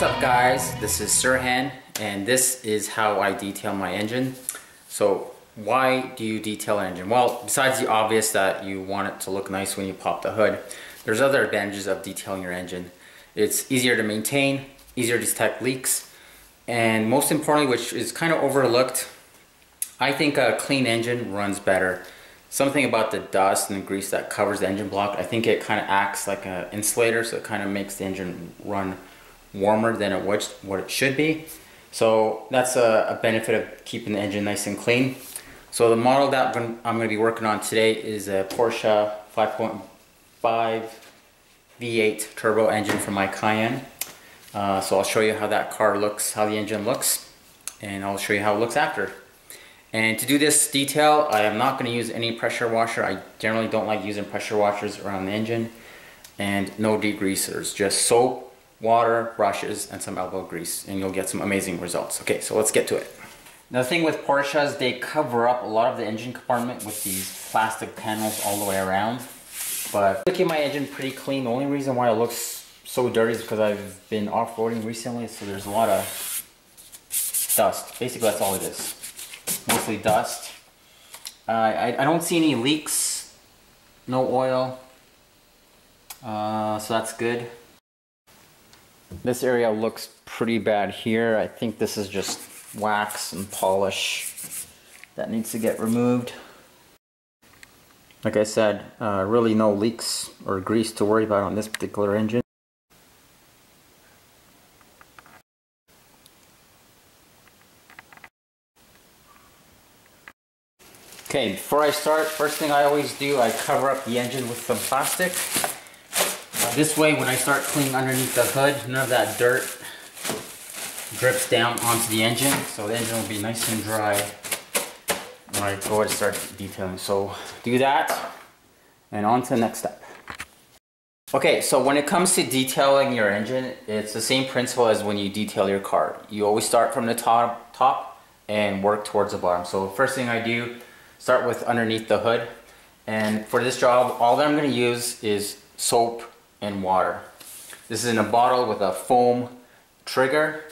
What's up guys, this is Serhan and this is how I detail my engine. So why do you detail an engine? Well, besides the obvious that you want it to look nice when you pop the hood, there's other advantages of detailing your engine. It's easier to maintain, easier to detect leaks, and most importantly, which is kind of overlooked, I think a clean engine runs better. Something about the dust and the grease that covers the engine block, I think it kind of acts like an insulator, so it kind of makes the engine run warmer than it would, what it should be. So that's a, a benefit of keeping the engine nice and clean. So the model that I'm going to be working on today is a Porsche 5.5 V8 turbo engine from my Cayenne. Uh, so I'll show you how that car looks, how the engine looks, and I'll show you how it looks after. And to do this detail, I am not going to use any pressure washer. I generally don't like using pressure washers around the engine. And no degreasers, just soap, water, brushes, and some elbow grease, and you'll get some amazing results. Okay, so let's get to it. The thing with Porsches, they cover up a lot of the engine compartment with these plastic panels all the way around. But looking my engine pretty clean. The only reason why it looks so dirty is because I've been off-roading recently, so there's a lot of dust. Basically, that's all it is. Mostly dust. Uh, I, I don't see any leaks, no oil, uh, so that's good. This area looks pretty bad here. I think this is just wax and polish that needs to get removed. Like I said, uh, really no leaks or grease to worry about on this particular engine. Okay, before I start, first thing I always do, I cover up the engine with some plastic. This way, when I start cleaning underneath the hood, none of that dirt drips down onto the engine. So the engine will be nice and dry when I go to start detailing. So do that, and on to the next step. Okay, so when it comes to detailing your engine, it's the same principle as when you detail your car. You always start from the top, top and work towards the bottom. So first thing I do, start with underneath the hood. And for this job, all that I'm gonna use is soap and water. This is in a bottle with a foam trigger.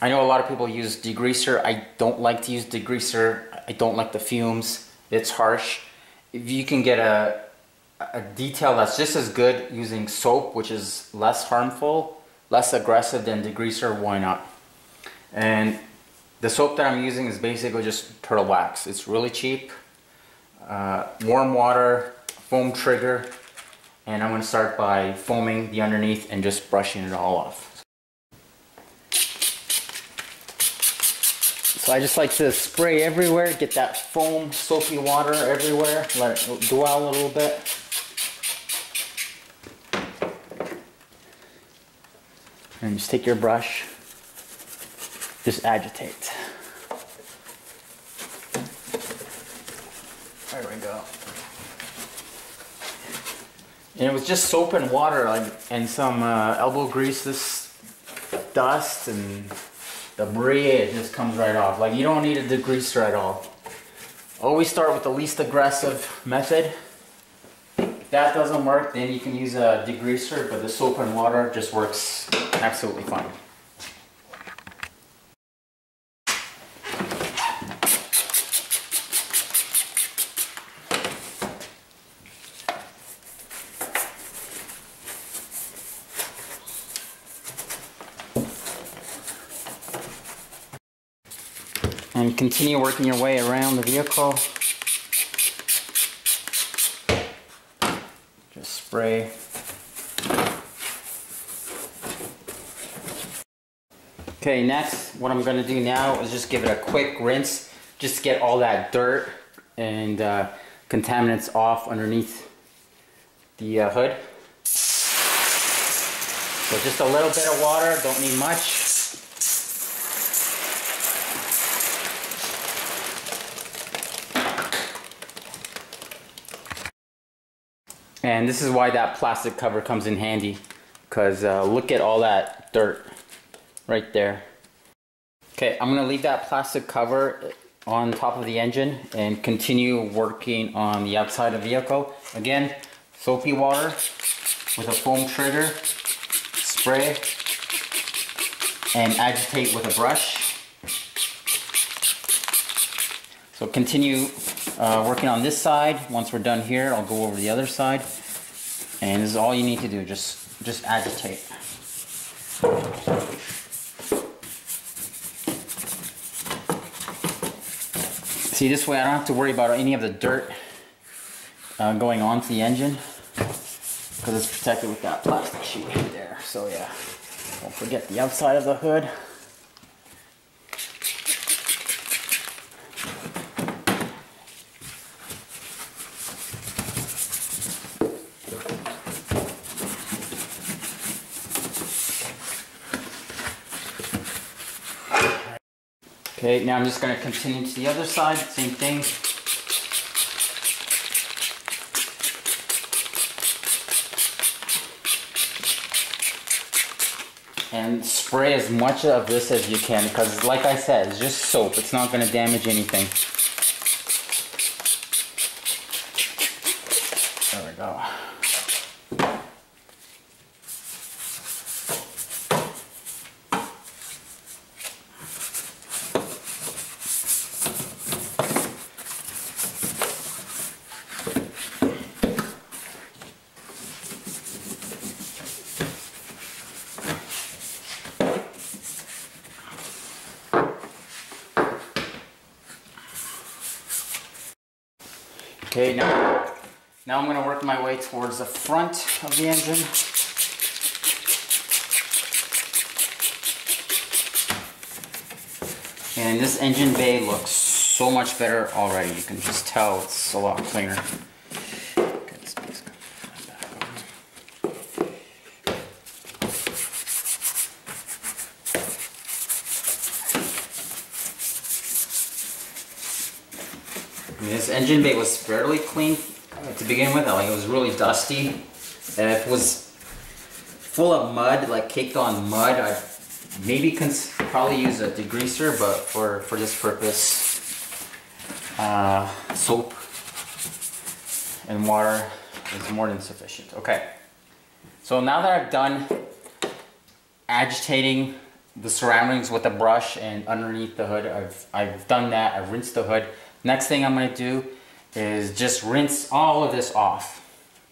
I know a lot of people use degreaser. I don't like to use degreaser. I don't like the fumes. It's harsh. If you can get a, a detail that's just as good using soap, which is less harmful, less aggressive than degreaser, why not? And the soap that I'm using is basically just turtle wax. It's really cheap. Uh, warm water, foam trigger, and I'm going to start by foaming the underneath and just brushing it all off. So I just like to spray everywhere, get that foam, soapy water everywhere, let it dwell a little bit. And just take your brush, just agitate. There we go. And it was just soap and water like, and some uh, elbow grease, this dust and debris, it just comes right off. Like you don't need a degreaser at all. Always start with the least aggressive method. If that doesn't work, then you can use a degreaser, but the soap and water just works absolutely fine. And continue working your way around the vehicle. Just spray. Okay, next, what I'm gonna do now is just give it a quick rinse, just to get all that dirt and uh, contaminants off underneath the uh, hood. So just a little bit of water, don't need much. And this is why that plastic cover comes in handy because uh, look at all that dirt right there. Okay, I'm gonna leave that plastic cover on top of the engine and continue working on the outside of the vehicle. Again, soapy water with a foam trigger, spray, and agitate with a brush. So continue uh, working on this side. Once we're done here, I'll go over the other side. And this is all you need to do, just, just agitate. See, this way I don't have to worry about any of the dirt uh, going onto the engine because it's protected with that plastic sheet right there. So yeah, don't forget the outside of the hood. Okay, now I'm just going to continue to the other side, same thing. And spray as much of this as you can because like I said, it's just soap. It's not going to damage anything. Okay, now, now I'm going to work my way towards the front of the engine. And this engine bay looks so much better already. You can just tell it's a lot cleaner. Get this piece back on. I mean, this engine bay was fairly clean to begin with. Like it was really dusty. And if it was full of mud, like caked on mud, I'd maybe probably use a degreaser, but for, for this purpose, uh, soap and water is more than sufficient. Okay, so now that I've done agitating the surroundings with a brush and underneath the hood, I've, I've done that, I've rinsed the hood. Next thing I'm gonna do is just rinse all of this off.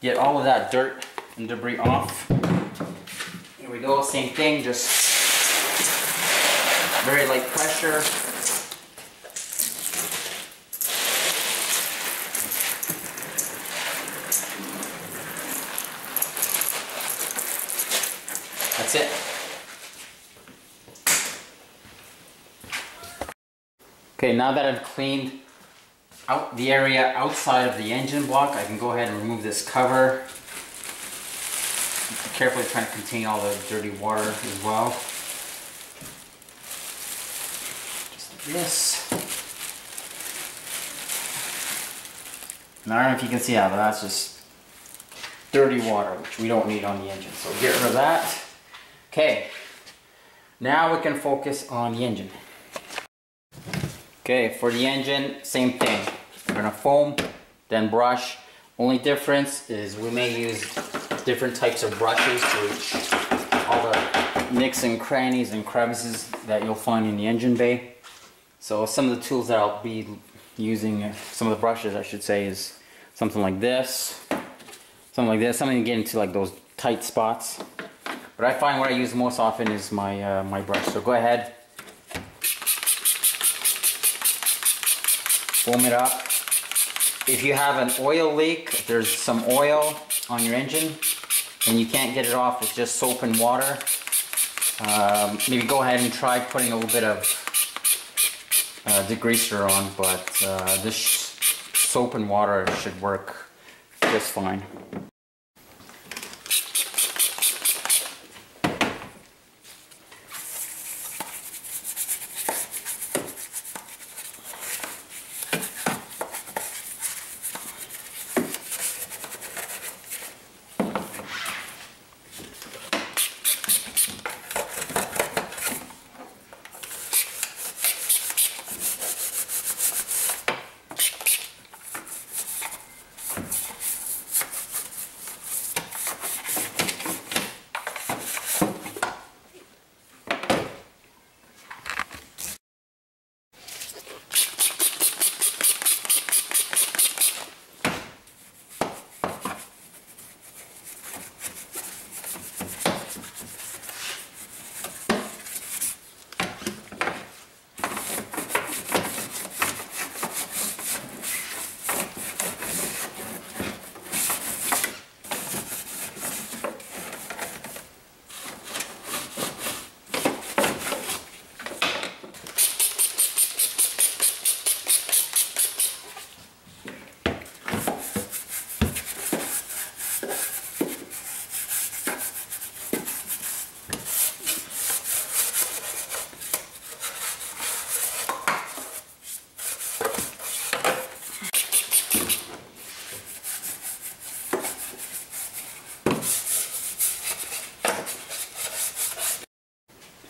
Get all of that dirt and debris off. Here we go, same thing, just very light pressure. That's it. Okay, now that I've cleaned out the area outside of the engine block, I can go ahead and remove this cover. Carefully trying to contain all the dirty water as well. Just like this. And I don't know if you can see that, but that's just dirty water, which we don't need on the engine. So get rid of that. Okay, now we can focus on the engine. Okay, for the engine, same thing. We're gonna foam, then brush. Only difference is we may use different types of brushes to reach all the nicks and crannies and crevices that you'll find in the engine bay. So some of the tools that I'll be using, some of the brushes I should say, is something like this, something like this, something to get into like those tight spots. But I find what I use most often is my, uh, my brush. So go ahead, foam it up. If you have an oil leak, there's some oil on your engine and you can't get it off with just soap and water, um, maybe go ahead and try putting a little bit of uh, degreaser on, but uh, this soap and water should work just fine.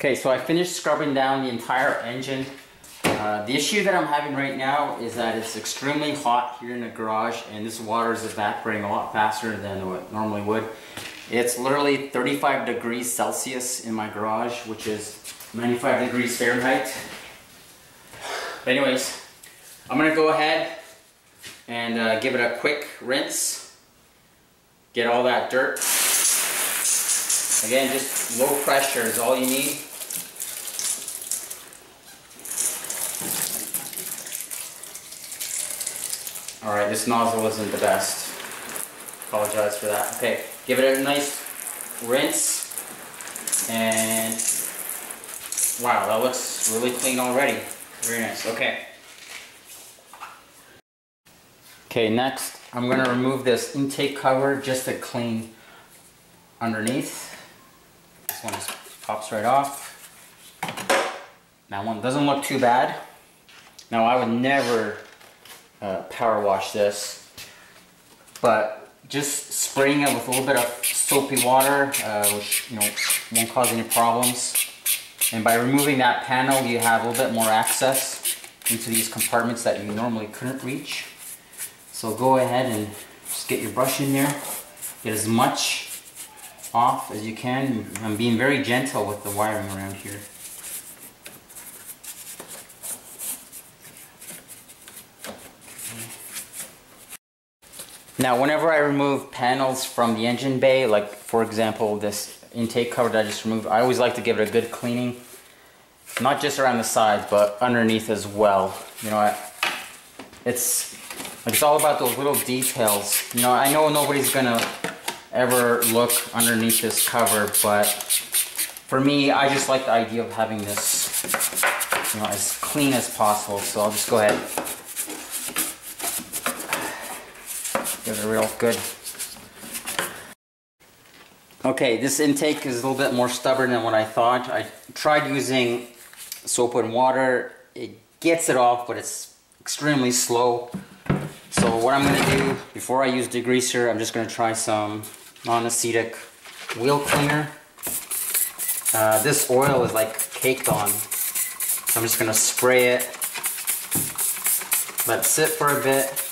Okay, so I finished scrubbing down the entire engine. Uh, the issue that I'm having right now is that it's extremely hot here in the garage and this water is evaporating a lot faster than what normally would. It's literally 35 degrees Celsius in my garage, which is 95 degrees Fahrenheit. But anyways, I'm gonna go ahead and uh, give it a quick rinse. Get all that dirt. Again, just low pressure is all you need. Alright, this nozzle isn't the best. Apologize for that. Okay, give it a nice rinse. And wow, that looks really clean already. Very nice. Okay. Okay, next I'm going to remove this intake cover just to clean underneath. This one just pops right off. That one doesn't look too bad. Now I would never uh, power wash this. But just spraying it with a little bit of soapy water, uh, which you know won't cause any problems. And by removing that panel, you have a little bit more access into these compartments that you normally couldn't reach. So go ahead and just get your brush in there. Get as much off as you can. I'm being very gentle with the wiring around here. Now, whenever I remove panels from the engine bay, like for example, this intake cover that I just removed, I always like to give it a good cleaning. Not just around the sides, but underneath as well. You know, I, it's, it's all about those little details. You know, I know nobody's gonna ever look underneath this cover, but for me, I just like the idea of having this, you know, as clean as possible. So I'll just go ahead Give it real good. Okay, this intake is a little bit more stubborn than what I thought. I tried using soap and water. It gets it off, but it's extremely slow. So what I'm to do, before I use degreaser, I'm just going to try some non-acidic wheel cleaner. Uh, this oil is like caked on. So I'm just going to spray it, let it sit for a bit,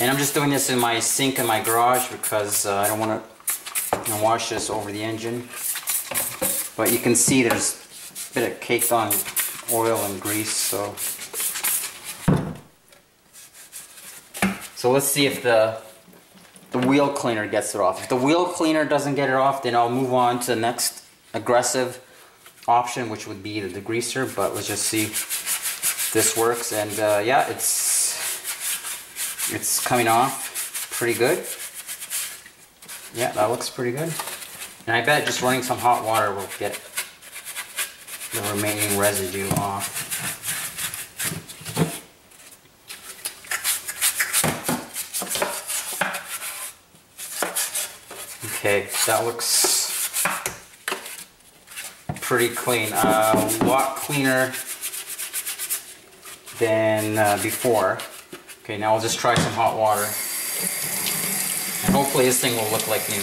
and I'm just doing this in my sink in my garage because uh, I don't want to wash this over the engine. But you can see there's a bit of caked on oil and grease, so. So let's see if the, the wheel cleaner gets it off. If the wheel cleaner doesn't get it off, then I'll move on to the next aggressive option, which would be the degreaser, but let's just see if this works. And uh, yeah, it's it's coming off pretty good. Yeah, that looks pretty good. And I bet just running some hot water will get the remaining residue off. Okay, that looks pretty clean. Uh, a lot cleaner than uh, before. Okay, now I'll just try some hot water. And hopefully this thing will look like new.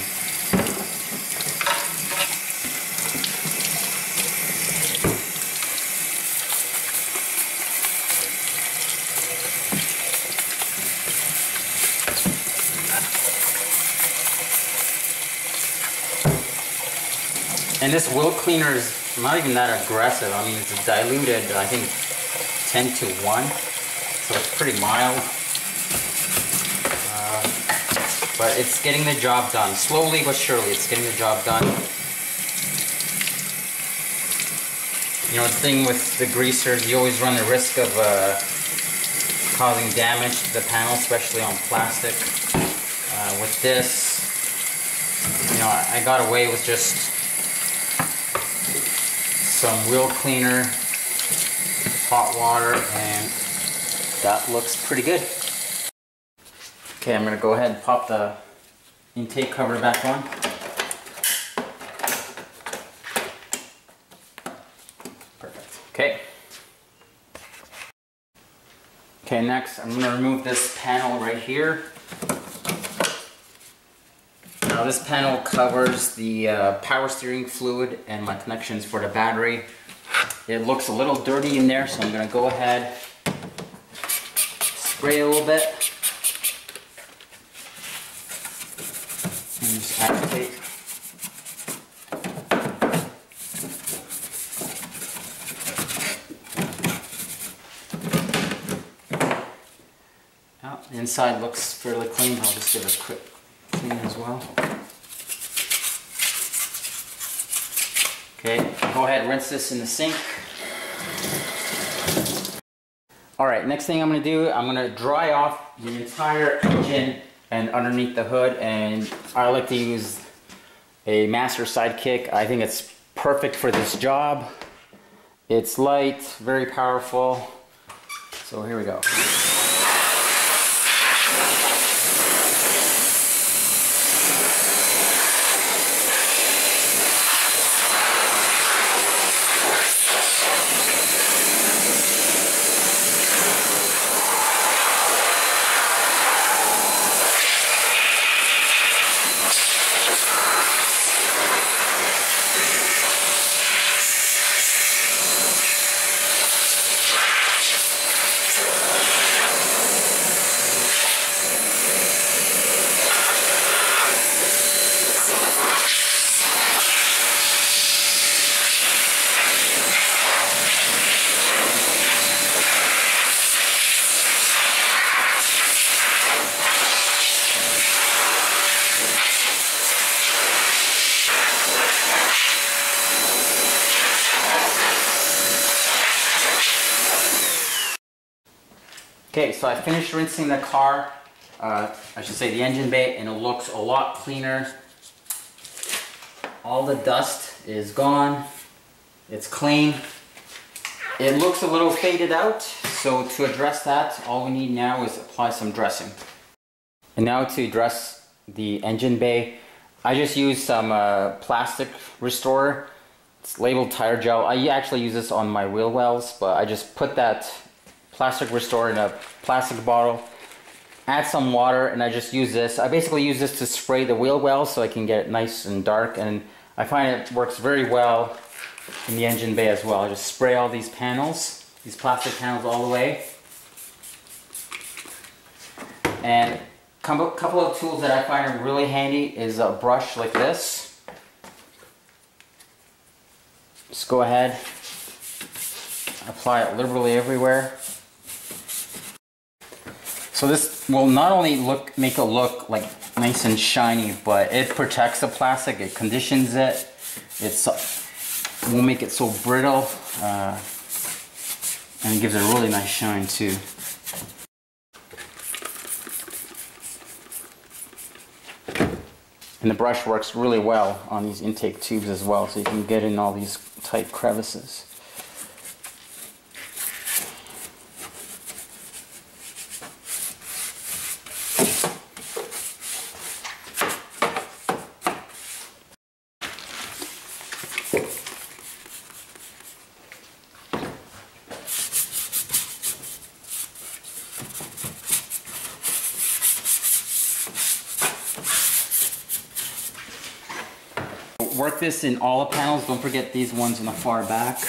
And this wheel cleaner is not even that aggressive. I mean, it's diluted, I think, 10 to 1 so it's pretty mild. Uh, but it's getting the job done. Slowly but surely, it's getting the job done. You know, the thing with degreasers, you always run the risk of uh, causing damage to the panel, especially on plastic. Uh, with this, you know, I got away with just some wheel cleaner, hot water, and that looks pretty good. Okay, I'm gonna go ahead and pop the intake cover back on. Perfect, okay. Okay, next I'm gonna remove this panel right here. Now this panel covers the uh, power steering fluid and my connections for the battery. It looks a little dirty in there, so I'm gonna go ahead, spray a little bit. And just agitate. Oh, the inside looks fairly clean. I'll just give it a quick clean as well. Okay, go ahead rinse this in the sink. Alright, next thing I'm to do, I'm to dry off the entire engine and underneath the hood and I like to use a Master Sidekick. I think it's perfect for this job. It's light, very powerful. So here we go. Okay, so I finished rinsing the car, uh, I should say the engine bay, and it looks a lot cleaner. All the dust is gone. It's clean. It looks a little faded out, so to address that, all we need now is apply some dressing. And now to dress the engine bay, I just use some uh, plastic restorer. It's labeled tire gel. I actually use this on my wheel wells, but I just put that plastic restore in a plastic bottle, add some water, and I just use this. I basically use this to spray the wheel well so I can get it nice and dark, and I find it works very well in the engine bay as well. I just spray all these panels, these plastic panels all the way. And a couple of tools that I find really handy is a brush like this. Just go ahead, apply it liberally everywhere. So this will not only look make it look like nice and shiny, but it protects the plastic, it conditions it, it's, it won't make it so brittle, uh, and it gives it a really nice shine too. And the brush works really well on these intake tubes as well, so you can get in all these tight crevices. Work this in all the panels. Don't forget these ones in the far back.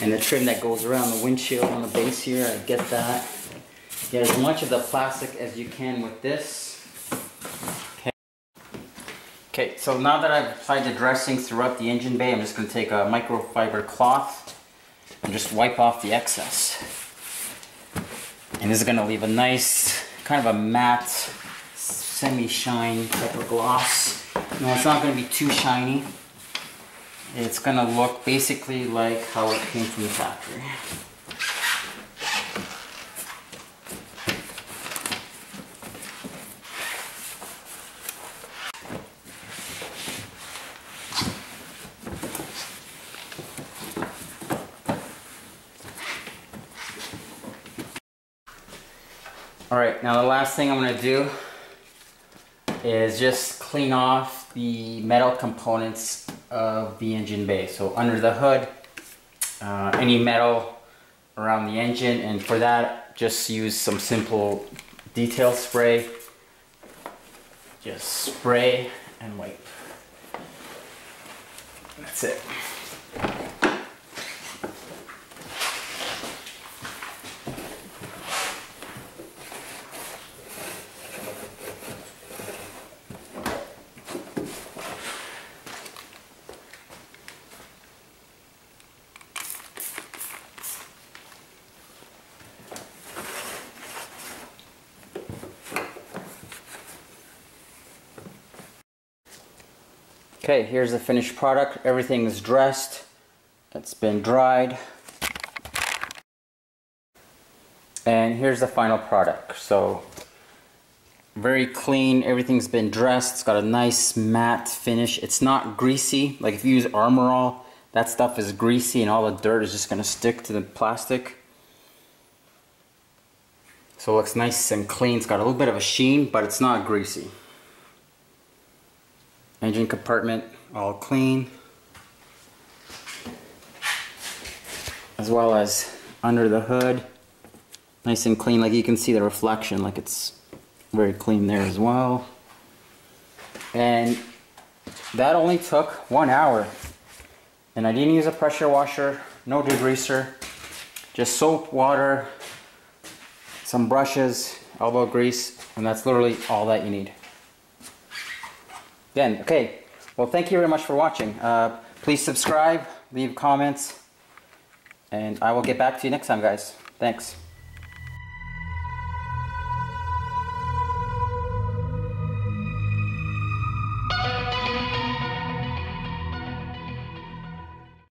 And the trim that goes around the windshield on the base here, I get that. Get as much of the plastic as you can with this. Okay. Okay, so now that I've applied the dressing throughout the engine bay, I'm just going to take a microfiber cloth and just wipe off the excess. And this is going to leave a nice, kind of a matte semi-shine type of gloss. No, it's not going to be too shiny. It's going to look basically like how it came from the factory. Alright, now the last thing I'm going to do is just clean off the metal components of the engine bay. So under the hood, uh, any metal around the engine and for that just use some simple detail spray. Just spray and wipe. That's it. Okay, here's the finished product. Everything is dressed. It's been dried. And here's the final product. So, very clean. Everything's been dressed. It's got a nice matte finish. It's not greasy. Like if you use Armor All, that stuff is greasy and all the dirt is just to stick to the plastic. So it looks nice and clean. It's got a little bit of a sheen, but it's not greasy. Engine compartment all clean. As well as under the hood. Nice and clean, like you can see the reflection, like it's very clean there as well. And that only took one hour. And I didn't use a pressure washer, no degreaser, just soap, water, some brushes, elbow grease, and that's literally all that you need. Again, okay, well thank you very much for watching. Uh, please subscribe, leave comments, and I will get back to you next time guys. Thanks.